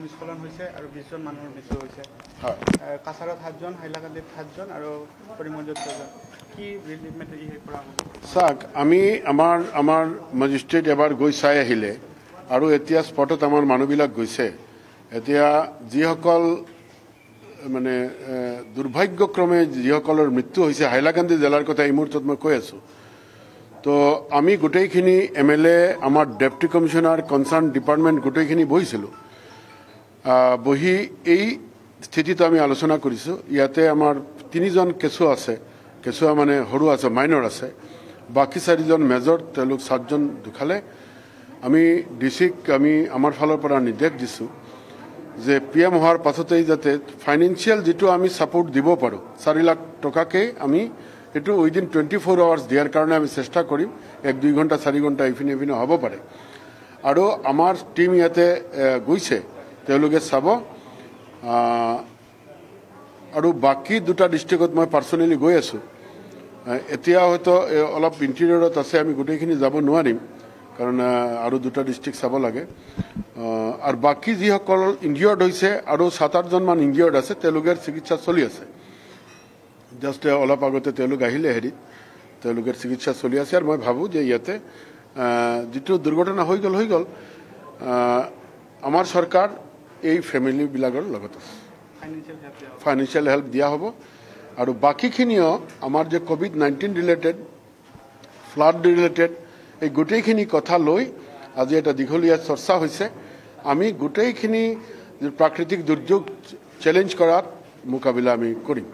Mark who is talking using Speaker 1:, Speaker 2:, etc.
Speaker 1: ভূমিস্খলন হৈছে আৰু বিছজন মানুহৰ মৃত্যু হৈছে। কাছাৰত সাতজন হাইলাকান্দিত সাতজন আৰু কৰিমগঞ্জত ছয়জন। কি কৰা হ'ব?
Speaker 2: চাওক আমি আমাৰ আমাৰ মেজিষ্ট্ৰেট এবাৰ গৈ চাই আহিলে আৰু এতিয়া স্পটত আমাৰ মানুহবিলাক গৈছে। এতিয়া যিসকল মানে দুৰ্ভাগ্যক্ৰমে যিসকলৰ মৃত্যু হৈছে হাইলাকান্দি জিলাৰ কথা এই মুহূৰ্তত মই কৈ আছোঁ। তো আমি গোটেইখিনি এম এল এ আমাৰ ডেপুটি কমিশ্যনাৰ কনচাৰ্ণ ডিপাৰ্টমেণ্ট গোটেইখিনি বহিছিলোঁ। বহি এই স্থিতিটো আমি আলোচনা কৰিছোঁ। ইয়াতে আমাৰ তিনিজন কেঁচুৱা আছে। কেঁচুৱা মানে সৰু আছে মাইনৰ আছে। বাকী চাৰিজন মেজৰ তেওঁলোক সাতজন ঢুকালে আমি ডি চিক আমি আমাৰ ফালৰ পৰা নিৰ্দেশ দিছোঁ যে পি এম হোৱাৰ পাছতেই যাতে ফাইনেন্সিয়েল যিটো আমি ছাপোৰ্ট দিব পাৰোঁ চাৰি লাখ টকাকেই আমি এইটো উইদিন টুৱেণ্টি ফ'ৰ আৱাৰ্ছ দিয়াৰ কাৰণে আমি চেষ্টা কৰিম। এক দুই ঘণ্টা চাৰি ঘণ্টা ইপিনে ইপিনে হ'ব পাৰে। আৰু আমাৰ টীম ইয়াতে গৈছে। তেওঁলোকে চাব আৰু বাকী দুটা ডিষ্ট্ৰিক্টত মই পাৰ্চনেলি গৈ আছোঁ। এতিয়া হয়তো অলপ ইণ্টেৰিয়ৰত আছে আমি গোটেইখিনি যাব নোৱাৰিম কাৰণ আৰু দুটা ডিষ্ট্ৰিক্ট চাব লাগে। আৰু বাকী যিসকল ইনজিয়ৰ্ড হৈছে আৰু সাত আঠজনমান ইনজিয়ৰ্ড আছে তেওঁলোকৰ চিকিৎসা চলি আছে। জাষ্ট অলপ আগতে তেওঁলোক আহিলে হেৰিত তেওঁলোকৰ চিকিৎসা চলি আছে আৰু মই ভাবোঁ যে ইয়াতে যিটো দুৰ্ঘটনা হৈ গ'ল হৈ গ'ল আমাৰ চৰকাৰ এই ফেমিলিবিলাকৰ লগত। আছে
Speaker 1: ফাইনেন্সিয়েল হেল্প দিয়া হ'ব।
Speaker 2: ফাইনেন্সিয়েল হেল্প দিয়া হ'ব। আৰু বাকীখিনিও আমাৰ যে COVID nineteen related flood related এই গোটেইখিনি কথা লৈ আজি এটা দীঘলীয়া চৰ্চা হৈছে। আমি গোটেইখিনি প্ৰাকৃতিক দুৰ্যোগ চেলেঞ্জ কৰাত মোকাবিলা আমি কৰিম।